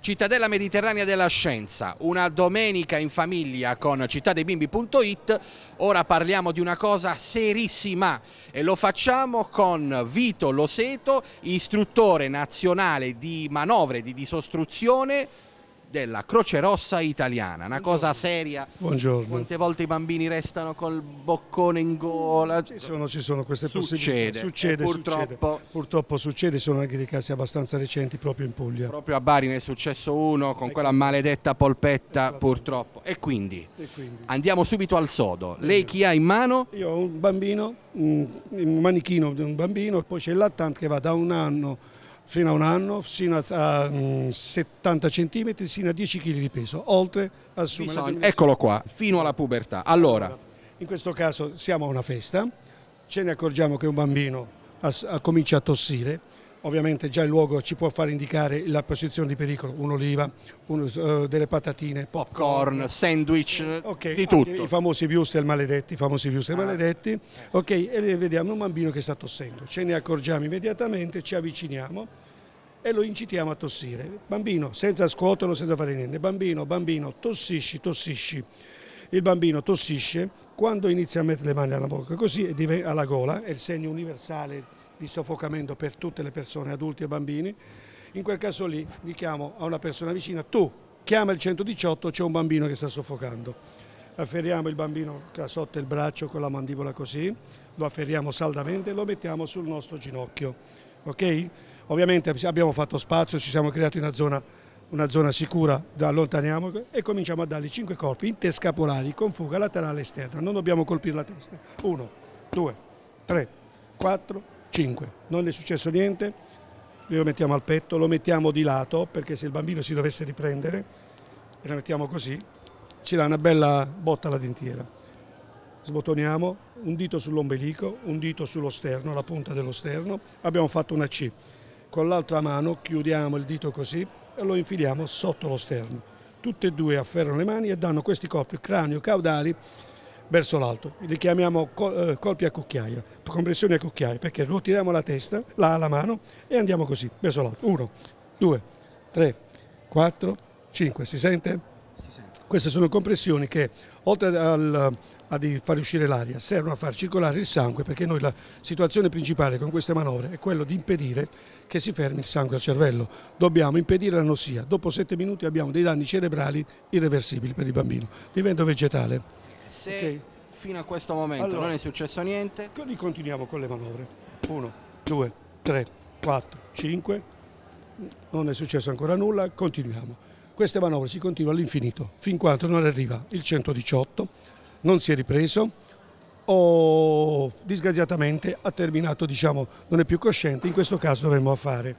Cittadella Mediterranea della Scienza, una domenica in famiglia con cittadebimbi.it. Ora parliamo di una cosa serissima e lo facciamo con Vito Loseto, istruttore nazionale di manovre di disostruzione della Croce Rossa italiana, una cosa seria. Buongiorno. Quante volte i bambini restano col boccone in gola? Ci sono, ci sono queste Succede, possibilità. Succede, purtroppo- succede. Purtroppo succede, sono anche dei casi abbastanza recenti proprio in Puglia. Proprio a Bari ne è successo uno con quella maledetta polpetta, purtroppo. E quindi E quindi andiamo subito al sodo. Lei chi ha in mano? io ho un bambino, un un manichino di un bambino, poi c'è il lattante che va da un anno fino a un anno, fino a, a, mm, 70 cm, fino a 10 kg di peso, oltre assume la Bisogna- dimensione- eccolo qua, fino alla pubertà. Allora, In questo caso siamo a una festa, ce ne accorgiamo che un bambino as- a- comincia a tossire, ovviamente già il luogo ci può far indicare la posizione di pericolo, un'oliva, uno, eh, delle patatine, corn, sandwich, Ok, di anche tutto. I famosi wurstel maledetti, i famosi wurstel Ah. maledetti. Ok, e vediamo un bambino che sta tossendo. Ce ne accorgiamo immediatamente, ci avviciniamo e lo incitiamo a tossire. Bambino, senza scuoterlo, senza fare niente. Bambino, bambino, tossisci, tossisci. Il bambino tossisce quando inizia a mettere le mani alla bocca, così alla gola, è il segno universale di soffocamento per tutte le persone, adulti e bambini. In quel caso lì dichiamo a una persona vicina, tu chiama il 118, c'è un bambino che sta soffocando. Afferriamo il bambino sotto il braccio con la mandibola così, lo afferriamo saldamente e lo mettiamo sul nostro ginocchio. Ok? Ovviamente abbiamo fatto spazio, ci siamo creati una zona, una zona sicura, allontaniamo e cominciamo a dargli 5 colpi interscapolari con fuga laterale esterna. Non dobbiamo colpire la testa. 1, 2, 3, 4, 5. Non è successo niente, lo mettiamo al petto, lo mettiamo di lato perché se il bambino si dovesse riprendere e lo mettiamo così, ci dà una bella botta alla dentiera. Sbottoniamo un dito sull'ombelico, un dito sullo sterno, la punta dello sterno, abbiamo fatto una C. Con l'altra mano chiudiamo il dito così e lo infiliamo sotto lo sterno. Tutte e due afferrano le mani e danno questi colpi cranio-caudali verso l'alto. Li chiamiamo eh, colpi a cucchiaia, compressioni a cucchiaia, perché ruotiamo la testa, la, la mano e andiamo così, verso l'alto. Uno, due, tre, quattro, cinque. Si sente? Queste sono compressioni che oltre al- a far uscire l'aria servono a far circolare il sangue perché noi la situazione principale con queste manovre è quello di impedire che si fermi il sangue al cervello. Dobbiamo impedire l'anossia. Dopo sette minuti abbiamo dei danni cerebrali irreversibili per il bambino. Diventa vegetale. Se Ok. fino a questo momento Allora. non è successo niente, Ricontinuiamo con le manovre. 1, 2, 3, 4, 5. Non è successo ancora nulla, continuiamo. Queste manovre si continuano all'infinito, fin quando non arriva il 118, non si è ripreso o disgraziatamente ha terminato, diciamo, non è più cosciente, in questo caso dovremmo fare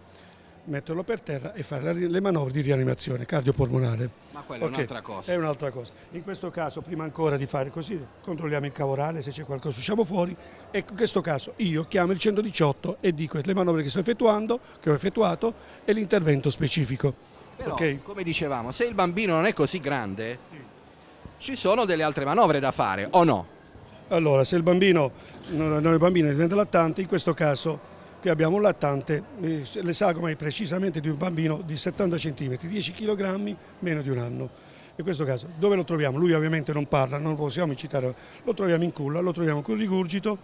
metterlo per terra e fare le manovre di rianimazione cardiopolmonare. ma quella è Ok, un'altra cosa. È un'altra cosa. In questo caso, prima ancora di fare così, controlliamo il cavorale, se c'è qualcosa usciamo fuori e in questo caso io chiamo il 118 e dico le manovre che sto effettuando, che ho effettuato e l'intervento specifico. Però, ok? come dicevamo, se il bambino non è così grande, ci sono delle altre manovre da fare, o no? Allora, se il bambino non non è bambino diventa lattante, in questo caso qui abbiamo un lattante, eh, le sagome precisamente di un bambino di 70 cm, 10 kg, meno di un anno. In questo caso, dove lo troviamo? Lui ovviamente non parla, non lo possiamo incitare, lo troviamo in culla, lo troviamo con rigurgito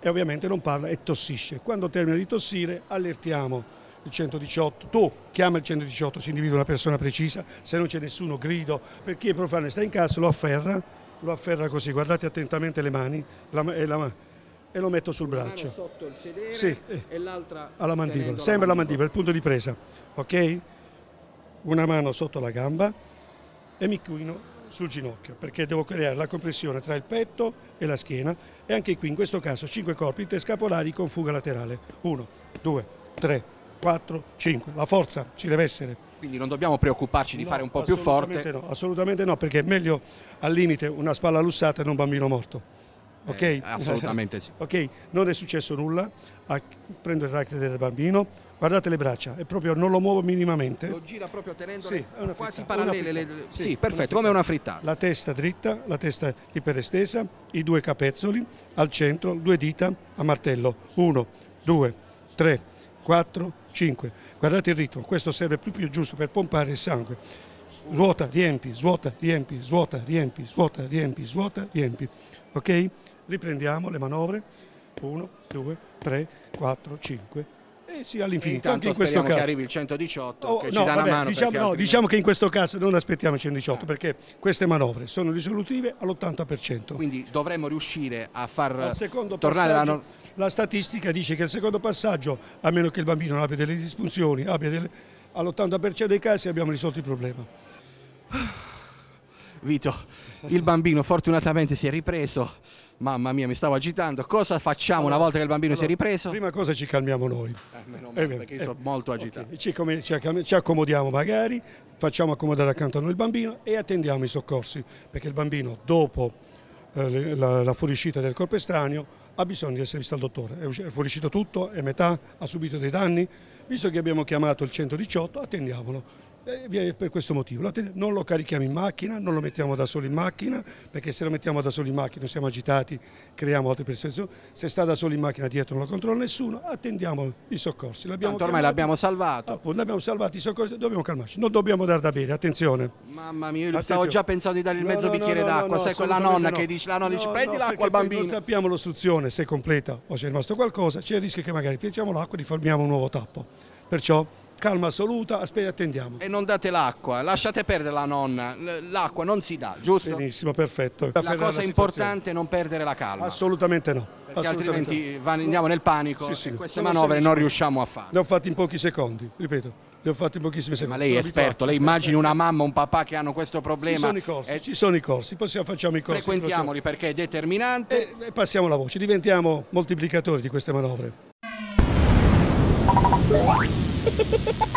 e ovviamente non parla e tossisce. Quando termina di tossire allertiamo il 118, tu chiama il 118, si individua una persona precisa, se non c'è nessuno grido, per chi è profano sta in casa lo afferra, lo afferra così, guardate attentamente le mani la- e, la- e lo metto sul braccio. sotto il sedere Sì, eh. e l'altra alla mandibola, sempre la mandibola, il punto di presa, ok? Una mano sotto la gamba e mi chino sul ginocchio perché devo creare la compressione tra il petto e la schiena e anche qui in questo caso 5 corpi interscapolari con fuga laterale. 1, 2, 3, 4, 5. La forza ci deve essere. Quindi non dobbiamo preoccuparci di No, fare un po' più assolutamente forte. no, assolutamente no, perché è meglio al limite una spalla lussata e un bambino morto. Ok? Eh, assolutamente sì. ok, non è successo nulla. Prendo il racket del bambino, guardate le braccia, è proprio non lo muovo minimamente. Lo gira proprio tenendole Sì, quasi parallele. le-. Sì, Sì, perfetto, una come una frittata. La testa dritta, la testa iperestesa, i due capezzoli al centro, due dita a martello. Uno, 2, 3, 4, 5. Guardate il ritmo, questo serve più più giusto per pompare il sangue. Svuota, riempi, svuota, riempi, svuota, riempi, svuota, riempi, svuota, riempi. Ok? Riprendiamo le manovre. 1, 2, 3, 4, 5. E sì, all'infinito. Anche in questo speriamo che caso. arrivi il 118 Oh, che no, ci dà vabbè, una mano. diciamo, no, altrimenti- diciamo che in questo caso non aspettiamo il 118 perché queste manovre sono risolutive all'80%. Quindi dovremmo riuscire a far tornare no- la statistica dice che al secondo passaggio, a meno che il bambino non abbia delle disfunzioni, abbia delle- all'80% dei casi abbiamo risolto il problema. Vito, il bambino fortunatamente si è ripreso. Mamma mia, mi stavo agitando. Cosa facciamo una volta che il bambino si è ripreso? Prima cosa ci calmiamo noi. Eh, meno Eh, male, beh, perché io eh, sono molto agitato. Ok, Ci, come- ci ci accomodiamo magari, facciamo accomodare accanto a noi il bambino e attendiamo i soccorsi, perché il bambino dopo eh, la, la fuoriuscita del corpo estraneo ha bisogno di essere visto dal dottore. È fuoriuscito tutto, è metà, ha subito dei danni. Visto che abbiamo chiamato il 118, attendiamolo. Eh, per questo motivo non lo carichiamo in macchina, non lo mettiamo da solo in macchina, perché se lo mettiamo da solo in macchina siamo agitati, creiamo altre percezioni. Se sta da solo in macchina dietro non lo controlla nessuno, attendiamo i soccorsi. L'abbiamo Tanto ormai l'abbiamo salvato. Appunto, l'abbiamo salvati i soccorsi, dobbiamo calmarci, non dobbiamo dar da bere, attenzione. Mamma mia, io Attenzione. stavo già pensando di dargli il mezzo no, no, bicchiere no, d'acqua. Sai quella nonna no. che dice, la nonna dice prendi l'acqua al bambino. Non sappiamo l'ostruzione se è completa o se è rimasto qualcosa, c'è il rischio che magari pieggiamo l'acqua e riformiamo un nuovo tappo. Perciò calma assoluta, aspetta, attendiamo. E non date l'acqua, lasciate perdere la nonna. L'acqua non si dà, giusto? Benissimo, perfetto. La Afferrare cosa situazione. importante è non perdere la calma. Assolutamente no. perché assolutamente altrimenti no. va- andiamo nel panico Sì, sì. e queste Sono manovre non riusciamo a fare. Le ho fatte in pochi secondi, ripeto, le ho fatte in pochissimi Ma secondi. lei è esperto, lei immagini una mamma, un papà che hanno questo Ci problema. sono i corsi, e ci sono i corsi, possiamo, facciamo i corsi. frequentiamoli perché è determinante. E, e passiamo la voce, diventiamo moltiplicatori di queste manovre. Hehehehe